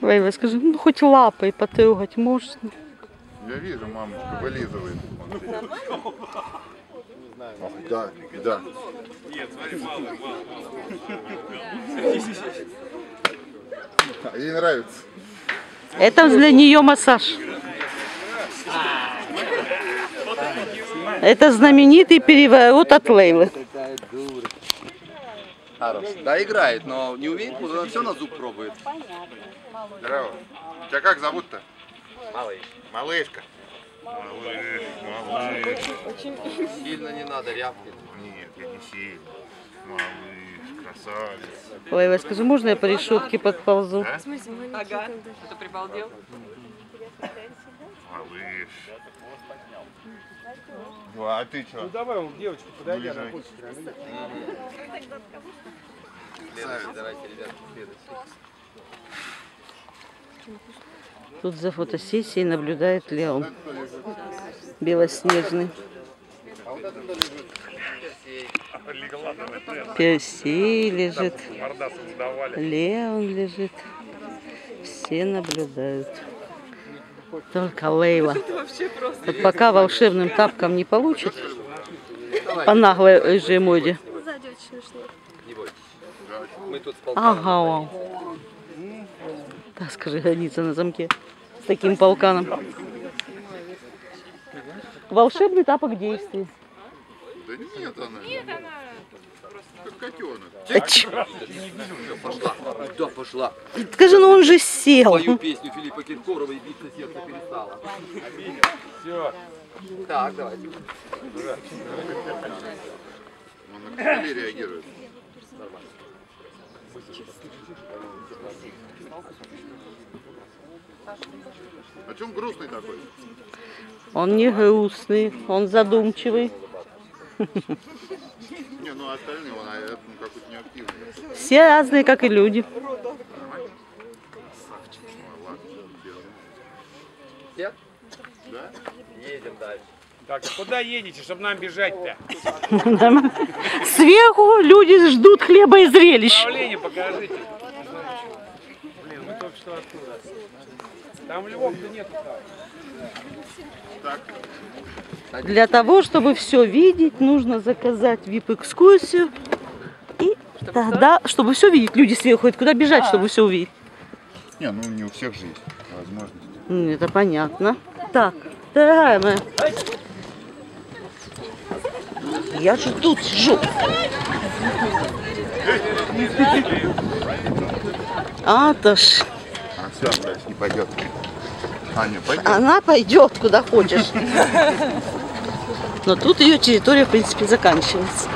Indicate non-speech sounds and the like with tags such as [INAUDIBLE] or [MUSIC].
Лейла, скажи, ну хоть лапой потрогать можно. Я вижу, мамочка вылизывает. Да, да. А Ей нравится. Это для нее массаж. Это знаменитый переворот от Лейлы. Хорош. Да, играет, но не умеет, что все на зуб пробует. Здорово. Тебя как зовут-то? Малыш. Малышка. Малыш, малыш. Сильно не надо рявкать. Нет, я не сильный. Малыш, красавец. Лейла, скажи, можно я по решетке подползу? Да? Ага. Что прибалдел? Малыш. Ну, а ты что? Ну давай, он, девочка, подойди, она хочет. Давайте, ребят. Тут за фотосессией наблюдает Леон. Белоснежный. Персей лежит. Леон лежит. Все наблюдают. Только Лейла. Вот пока волшебным тапком не получит, по наглой рыжей моде. Ага. Так, скажи, граница на замке. С таким полканом. Волшебный тапок действий. Да нет она. Нет она. Как котенок. Пошла. Да, пошла. Скажи, ну он же сел. Твою песню Филиппа Киркорова и биться сердце перестало. Все. Так, давайте. Он на костыле реагирует. А чем грустный такой? Он не грустный, он задумчивый. Ну остальные, он а, ну, какой-то неактивный. Все разные, как и люди. Ну, Все? Да? Едем дальше. Так, а куда едете, чтобы нам бежать-то? Сверху люди ждут хлеба и зрелищ. Направление покажите. Блин, мы только что оттуда. Там львов-то нету. Для того, чтобы все видеть, нужно заказать VIP-экскурсию. И тогда, чтобы все видеть, люди сверху ходят, куда бежать, чтобы все увидеть. не, ну не у всех же есть возможность. М, Это понятно. Так, дорогая моя. Я же тут сижу. А, то ж. А все, не пойдет. А, не, пойдет. Она пойдет куда хочешь. [LAUGHS] Но тут ее территория, в принципе, заканчивается.